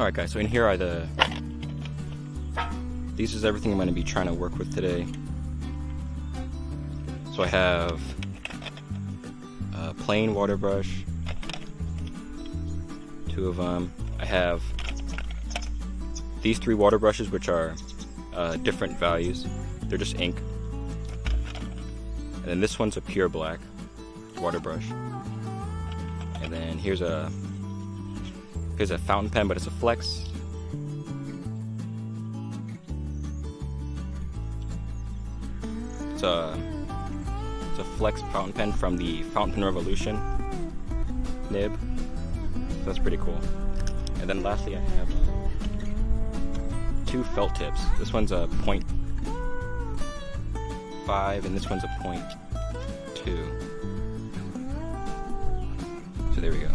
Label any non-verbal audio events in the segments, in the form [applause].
Alright guys, so in here are the... These is everything I'm going to be trying to work with today. So I have a plain water brush, two of them. I have these three water brushes which are uh, different values. They're just ink. And then this one's a pure black water brush. And then here's a Here's a fountain pen, but it's a flex. It's a, it's a flex fountain pen from the Fountain Pen Revolution nib. So that's pretty cool. And then lastly, I have two felt tips. This one's a point five, and this one's a point two. So there we go.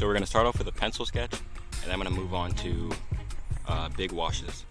So we're going to start off with a pencil sketch, and I'm going to move on to uh, big washes.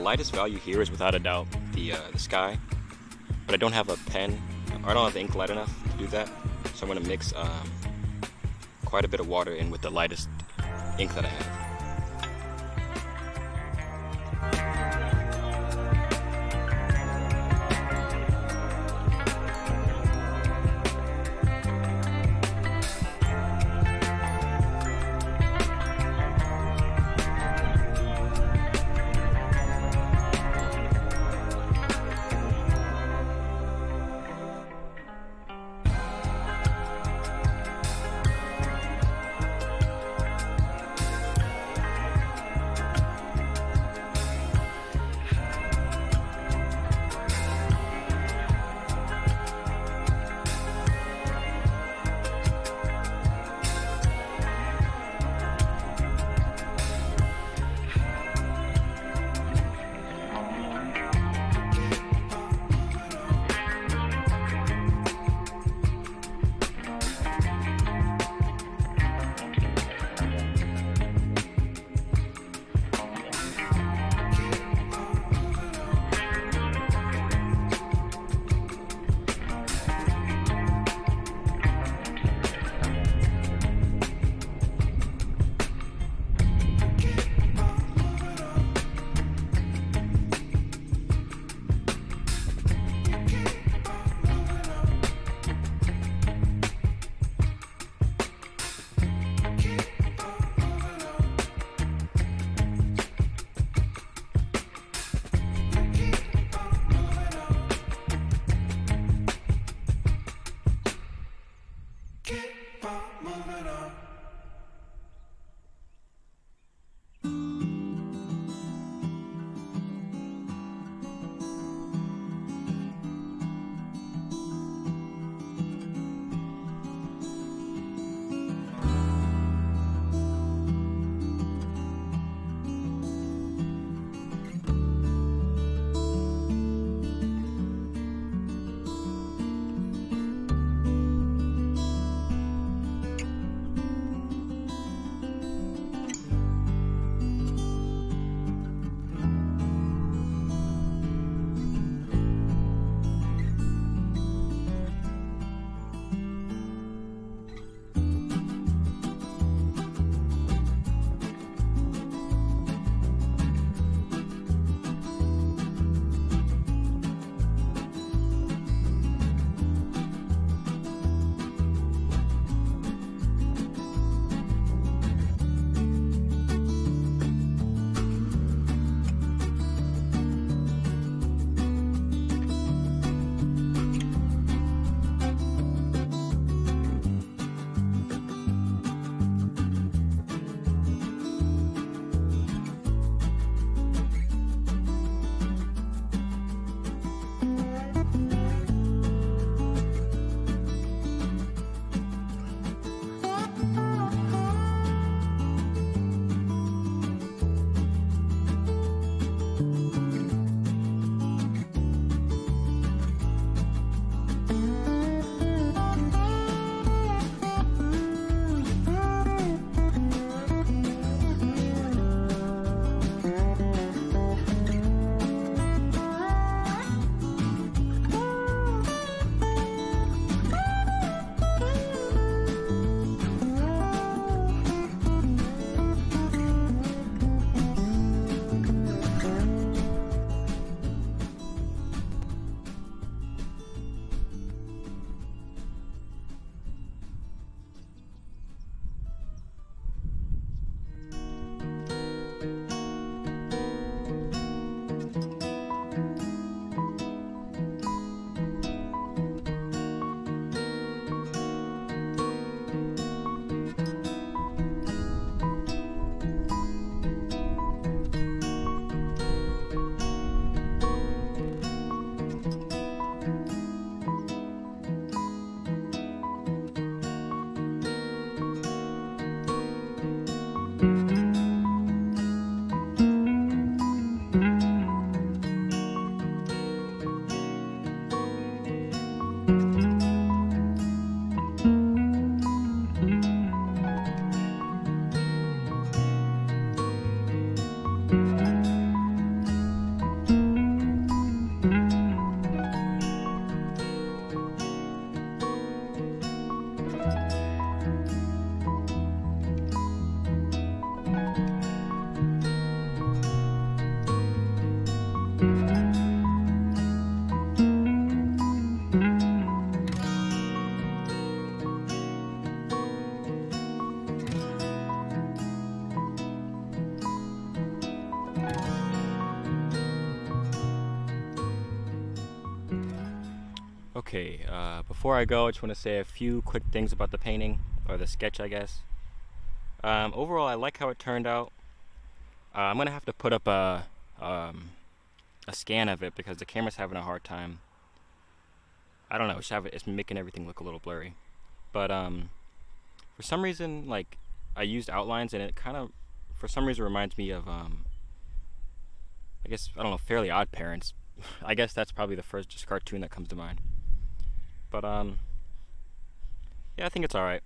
Lightest value here is without a doubt the, uh, the sky, but I don't have a pen, or I don't have ink light enough to do that, so I'm going to mix um, quite a bit of water in with the lightest ink that I have. Okay, uh, before I go, I just want to say a few quick things about the painting, or the sketch, I guess. Um, overall, I like how it turned out. Uh, I'm gonna have to put up a um, a scan of it because the camera's having a hard time. I don't know. It's, having, it's making everything look a little blurry, but um, for some reason, like I used outlines and it kind of, for some reason, reminds me of um, I guess I don't know, Fairly Odd Parents. [laughs] I guess that's probably the first just cartoon that comes to mind. But um, yeah, I think it's all right.